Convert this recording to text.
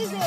Easy.